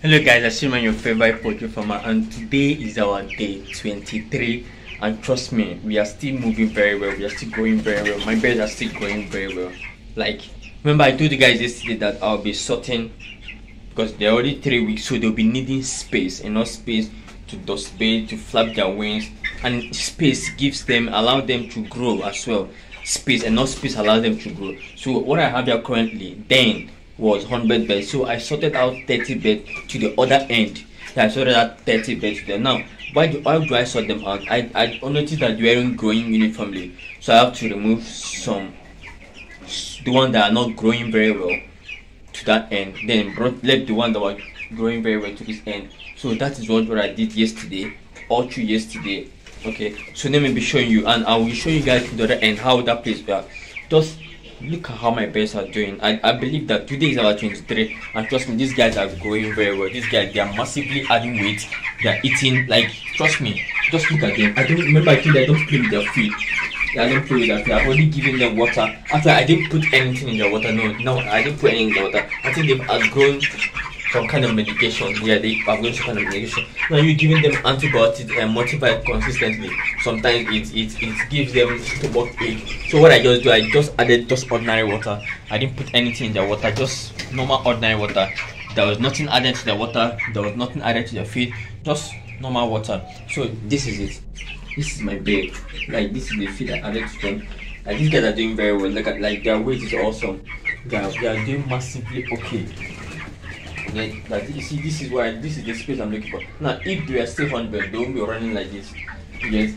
Hello guys, I see your favorite poultry farmer and today is our day 23 and trust me, we are still moving very well, we are still going very well, my birds are still going very well. Like, remember I told you guys yesterday that I'll be sorting because they're already 3 weeks so they'll be needing space, enough space to dust bait, to flap their wings and space gives them, allow them to grow as well. Space, enough space allows them to grow. So what I have here currently, then was 100 beds. So I sorted out 30 beds to the other end. Yeah, I sorted out 30 beds there. Now, why do, why do I sort them out? I, I noticed that they weren't growing uniformly. So I have to remove some, the ones that are not growing very well to that end. Then brought, left the one that were growing very well to this end. So that is what, what I did yesterday, all through yesterday. Okay, so let me be showing you and I will show you guys the other end how that place works. Just look at how my birds are doing. I, I believe that today is our 23 and trust me, these guys are going very well. These guys, they are massively adding weight. They are eating, like, trust me, just look at them. I don't remember I you I don't play with their feet. I don't play with their feet. I've already given them water. After I didn't put anything in their water. No, no, I didn't put anything in their water. I think they've outgrown some kind of medication. Yeah, they are going some kind of medication. Now you're giving them antibiotics and uh, multivitamin consistently. Sometimes it, it it gives them stomach ache. So what I just do, I just added just ordinary water. I didn't put anything in the water, just normal ordinary water. There was nothing added to the water. There was nothing added to the feed. Just normal water. So this is it. This is my bed. Like this is the feed I added to them. Like these guys are doing very well. At like their weight is awesome. They are, they are doing massively okay. Then, like you see, this is why this is the space I'm looking for. Now, if they are still hundred, they won't be running like this. Yes.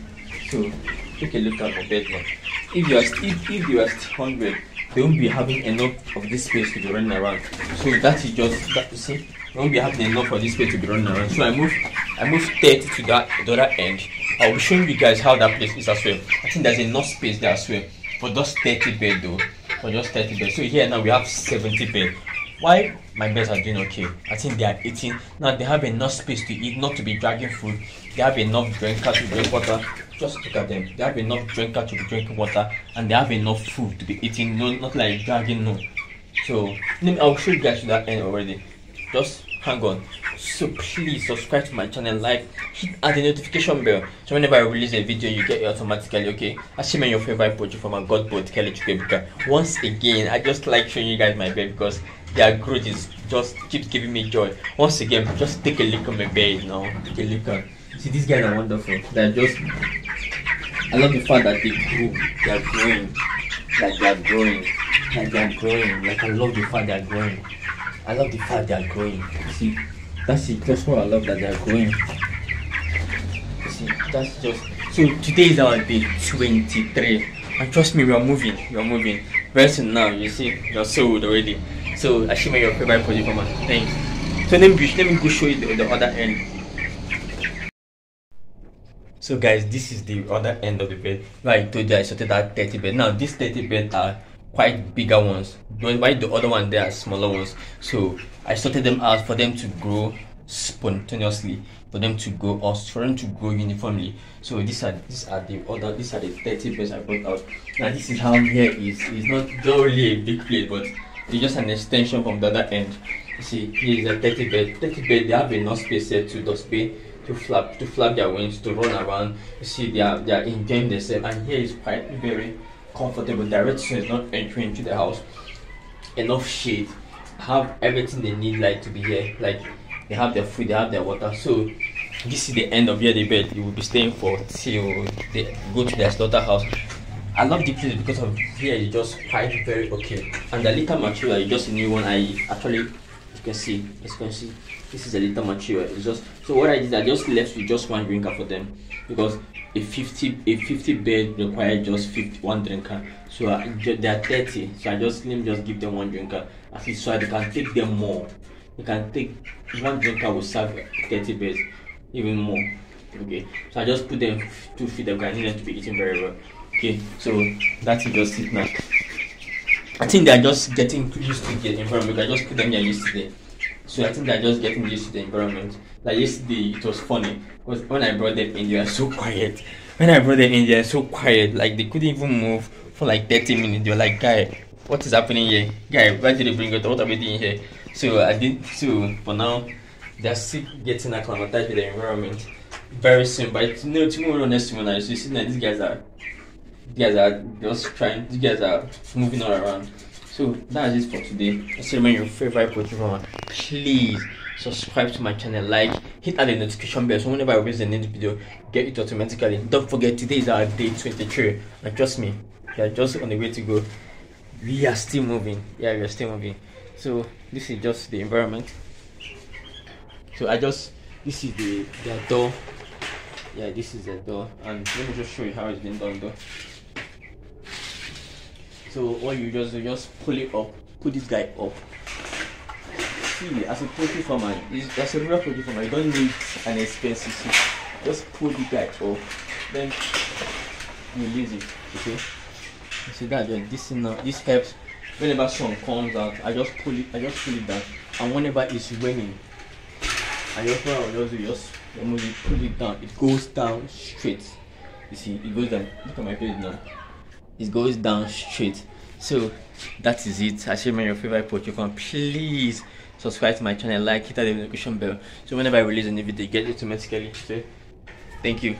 So take a look at my bed. If you are if, if you are still hundred, they won't be having enough of this space to be running around. So that is just that you see, won't be having enough of this space to be running around. So I move I move 30 to that the other end. I'll be showing you guys how that place is as well. I think there's enough space there as well for just 30 bed though. For just 30 bed. So here now we have 70 bed why? My birds are doing okay. I think they are eating. Now they have enough space to eat not to be dragging food. They have enough drinker to drink water. Just look at them. They have enough drinker to be drinking water and they have enough food to be eating. No not like dragging no. So i'll show you guys to that end already. Just hang on. So please subscribe to my channel like hit the notification bell. So whenever i release a video you get it automatically okay? Assuming your favorite project from my god boat kelly Chukwuebuka. once again i just like showing you guys my bed because their growth is just keeps giving me joy once again just take a look at my bed now take a look at see these guys are wonderful they're just i love the fact that they grow they're growing like they're growing like they're growing like i love the fact they're growing I love the fact they are growing. See, that's it. That's what I love that they are growing. See, that's just. So today is our day 23, and trust me, we are moving. We are moving. Very soon now, you see, you're so sold already. So make your favorite project for my thanks. So let me let me go show you the, the other end. So guys, this is the other end of the bed. Right, I told you I sorted out 30 bed. Now these 30 beds are quite bigger ones Why the other one there are smaller ones so i sorted them out for them to grow spontaneously for them to grow or for them to grow uniformly so these are these are the other these are the 30 beds i brought out now this is how here is it's not really a big plate but it's just an extension from the other end you see here is a 30 bed 30 bed they have enough space here to display to flap to flap their wings to run around you see they are they are enjoying themselves and here is quite very comfortable. Direct sun is not entering into the house. Enough shade. Have everything they need like to be here. Like they have their food, they have their water. So this is the end of they bed. You will be staying for till they go to their slaughterhouse. I love the place because of here. here is just quite very okay. And the little material is just new one. I actually you can see, as you can see, this is a little material. It's just so what I did, I just left with just one drinker for them because a 50 a 50 bed require just 50 one drinker so uh, they are 30 so i just let me just give them one drinker at least so i can take them more you can take one drinker will serve 30 beds even more okay so i just put them two feet because i need them to be eating very well okay so that's just it now i think they're just getting used to the environment i just put them here yesterday so I think they're just getting used to the environment. Like yesterday, it was funny because when I brought them in, they were so quiet. When I brought them in, they were so quiet. Like they couldn't even move for like 30 minutes. They were like, "Guy, what is happening here? Guy, why did they bring you? What are we doing here?" So I did. So for now, they're still getting acclimatized with the environment very soon. But you know, tomorrow next tomorrow, you see that these guys are, these guys are just trying. These guys are moving all around. So that's it for today. So when your favorite Pokemon, please subscribe to my channel, like, hit that the notification bell so whenever I release a new video, get it automatically. Don't forget today is our day 23. And trust me, we are just on the way to go. We are still moving. Yeah, we are still moving. So this is just the environment. So I just this is the the door. Yeah, this is the door, and let me just show you how it's been done though. So what you just do, just pull it up, put this guy up. See, as a poultry farmer, as a real poultry farmer, you don't need an expensive suit. Just pull the guy up, then you release it. Okay. See that? Then this now, this helps. Whenever sun comes out, I just pull it. I just pull it down, and whenever it's raining, I just what I just do just pull it down. It goes down straight. You see, it goes down. Look at my face now. It goes down straight. So that is it. I share my favorite Pokemon. Please subscribe to my channel, like, hit that notification bell. So whenever I release a new video, get it automatically. So thank you.